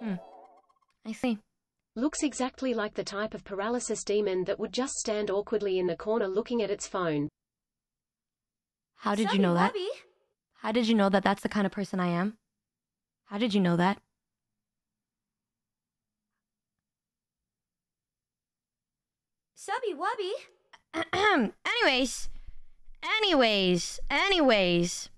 Hmm. I see. Looks exactly like the type of paralysis demon that would just stand awkwardly in the corner looking at its phone. How did you know that? How did you know that that's the kind of person I am? How did you know that? Subby Wubby. anyways, anyways, anyways.